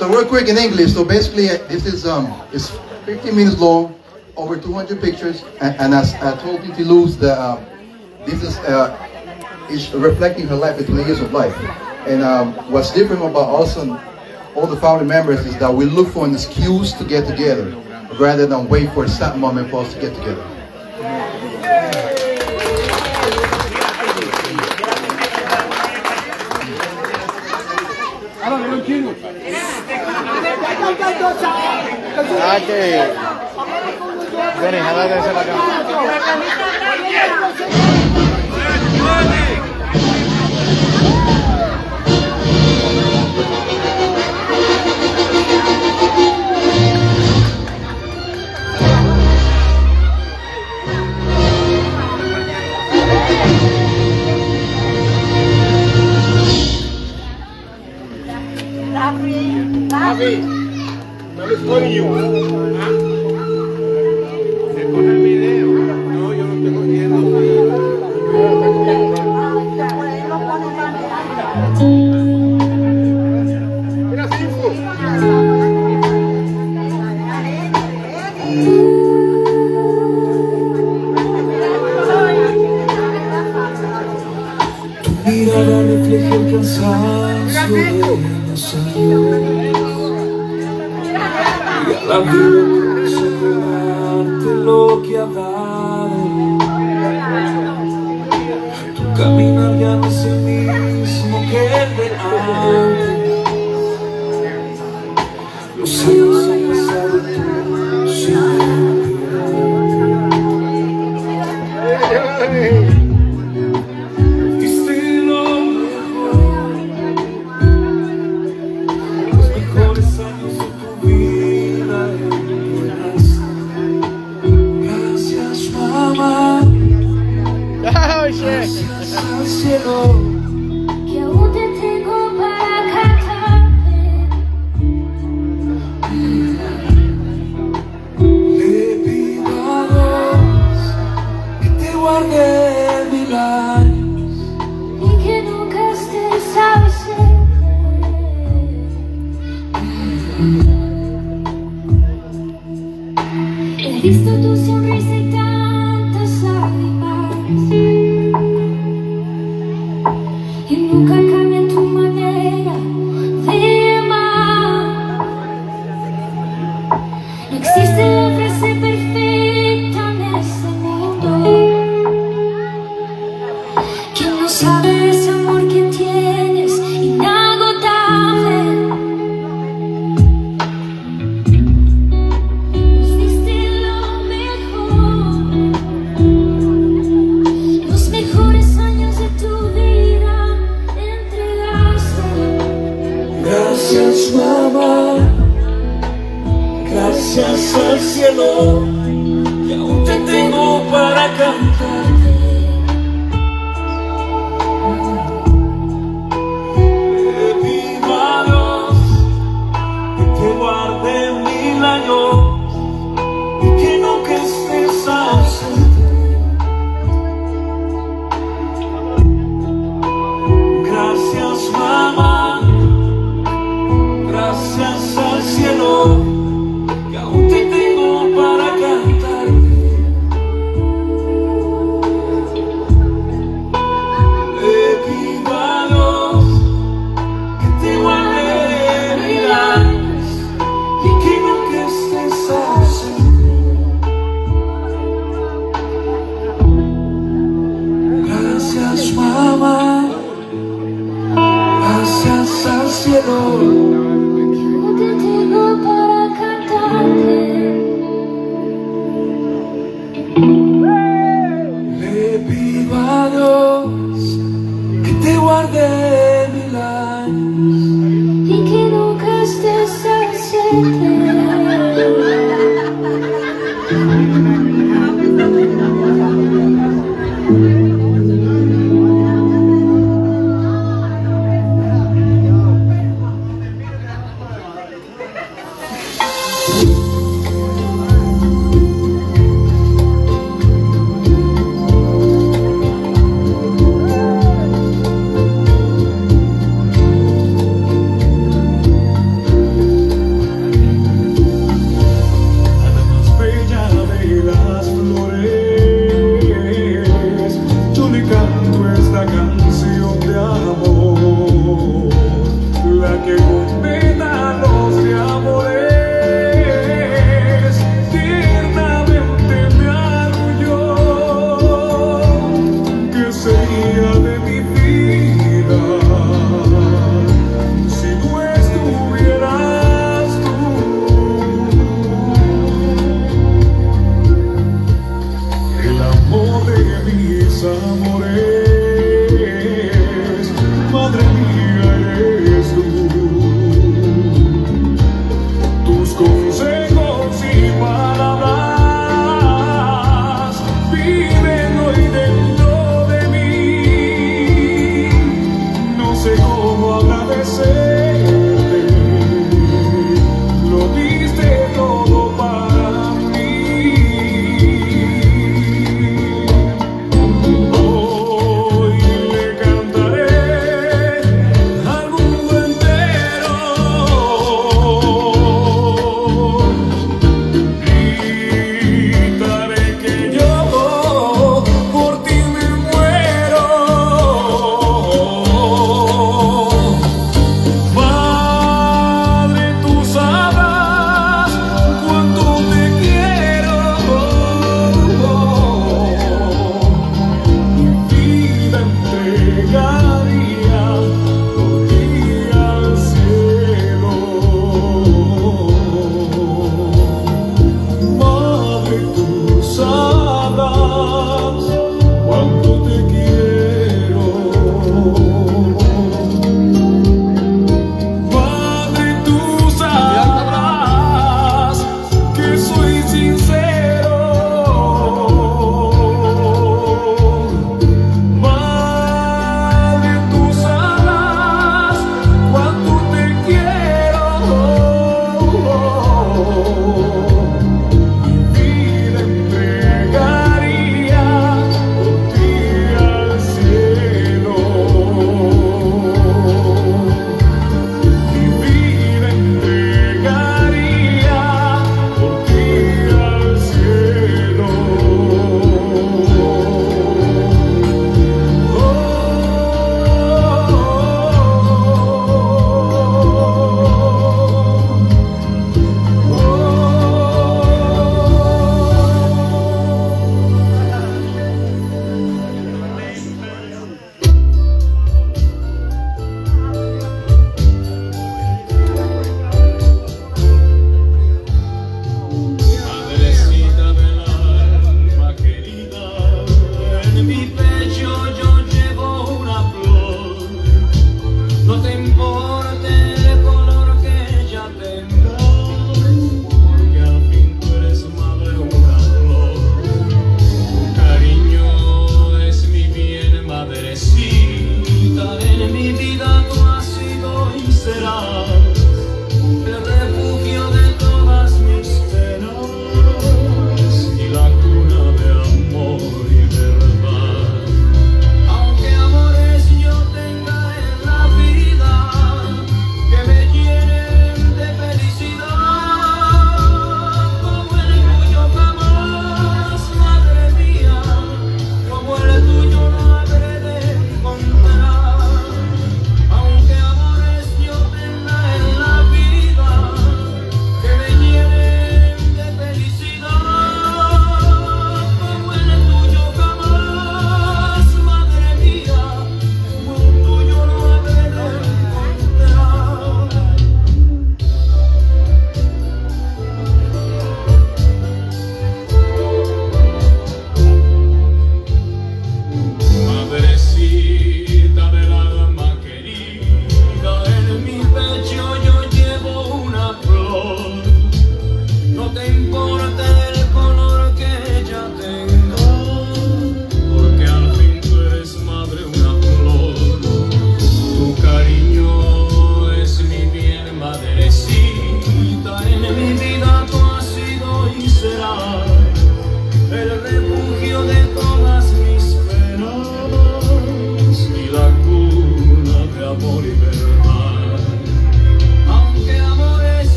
So real quick in English. So basically, this is um, it's 15 minutes long, over 200 pictures, and, and I, I, told you to lose uh, this is uh, is reflecting her life, the 20 years of life. And um, what's different about us and all the family members is that we look for an excuse to get together, rather than wait for a sad moment for us to get together. Ah. Vení, jálate ese para acá. What are you? when I Thank you. Mis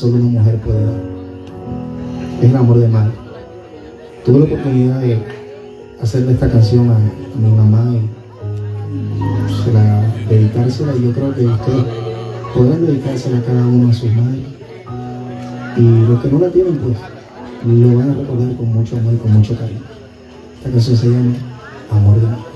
solo una mujer puede dar. Es el amor de madre. Tuve la oportunidad de hacerle esta canción a, mi mamá y la, dedicársela y yo creo que ustedes podrán dedicársela a cada uno a sus madres. Y los que no la tienen, pues lo van a recordar con mucho amor y con mucho cariño. Esta canción se llama Amor de Madre.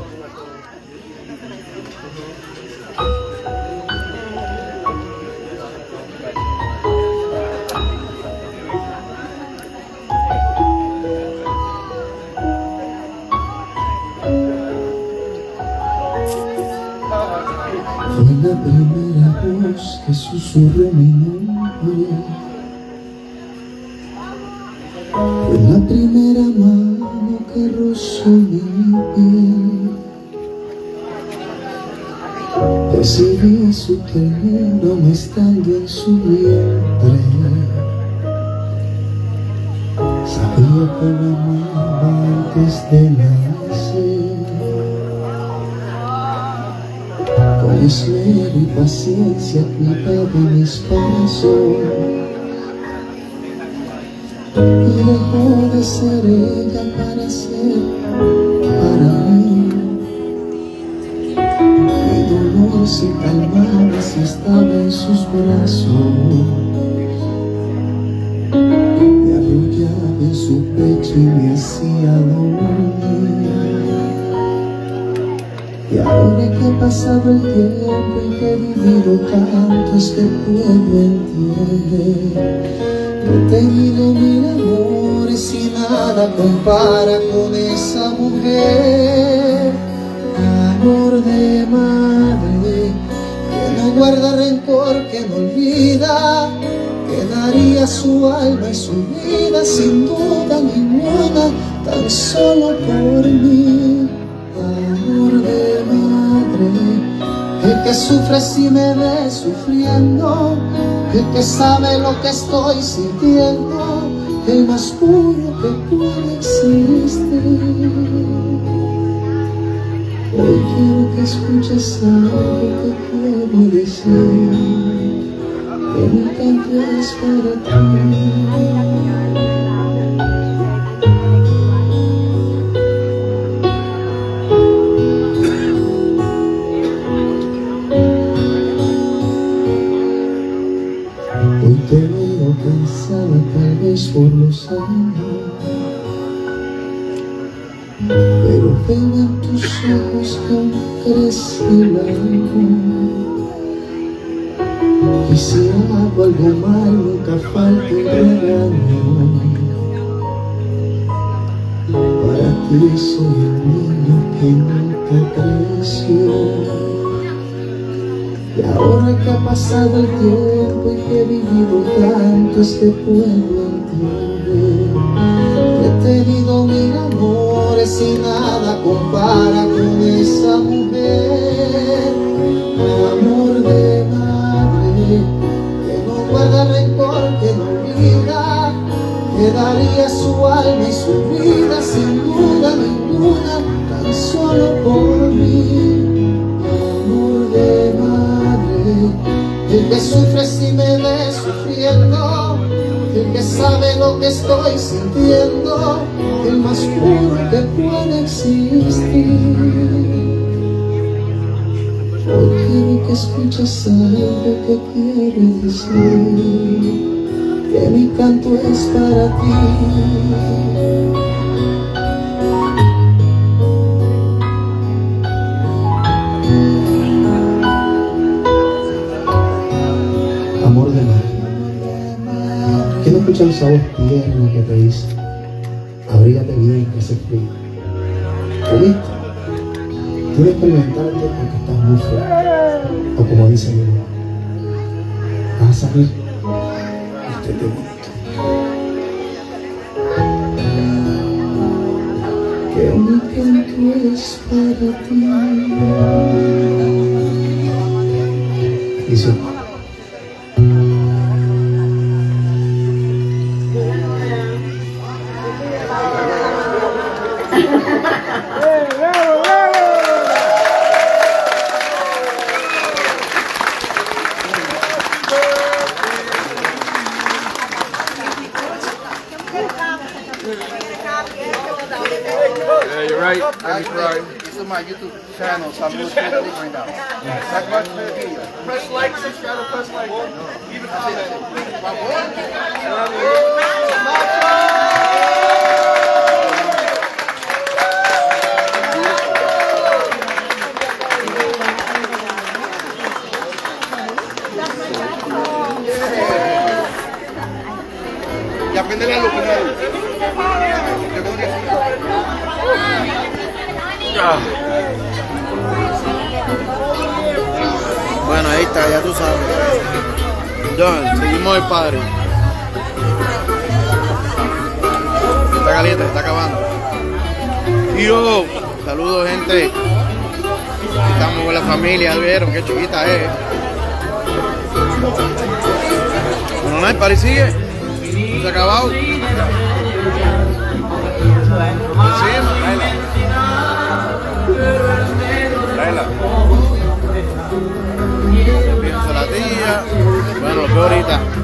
La primera voz que susurró mi nombre. Fue la primera mano que rozó mi piel. Percibí su ternura estando en su vientre. Sabía que me amaba antes de nacer. Esmero y paciencia cuidaba mis pasos. Y dejó de ser ella para ser para mí. Mi dolor se calmaba si estaba en sus brazos. Me arrullaba en su pecho y me hacía dormir y ahora que ha pasado el tiempo y que he vivido tanto es que puedo entender. He tenido mil amores y nada compara con esa mujer. Amor de madre que no guarda rencor, que no olvida que daría su alma y su vida sin duda ninguna tan solo por mí el que sufre si me ve sufriendo, el que sabe lo que estoy sintiendo, el más puro que puede existir. Hoy quiero que escuches algo que quiero decir, que mi canto para ti. Por los años Pero veo en tus ojos que crece el algo Y si hago algo mal nunca falta un regaño Para ti soy el niño que nunca creció. Y ahora que ha pasado el tiempo y que he vivido tanto es que puedo entender que he tenido mil amores y nada compara con esa mujer. Amor de madre que no guarda rencor, que no olvida que daría su alma y su vida sin duda ninguna tan solo por mí. Amor de madre el que sufre si me que sabe lo que estoy sintiendo, el más puro que puede existir. Hoy quiero que escuches algo que quiero decir, que mi canto es para ti. Escucha esa voz tierna que te dice, abrígate bien que hace frío. ¿Oíste? Tienes que levantarte porque estás muy frío. O como dice mi mamá, vas a salir este te bonito. Que mi canto es para ti. Dice, my YouTube channel, so I'm really right now. That's my video. Press like, subscribe, or press like. Leave a comment. My boy. Macho! Y aprende la luz, Bueno, ahí está, ya tú sabes. John, seguimos el padre. Está caliente, se está acabando. Yo, saludos gente. Estamos con la familia, vieron qué chiquita es. Bueno, no, el party sigue. Se ha acabado. Encima, Pienso la tía. Bueno, lo ahorita.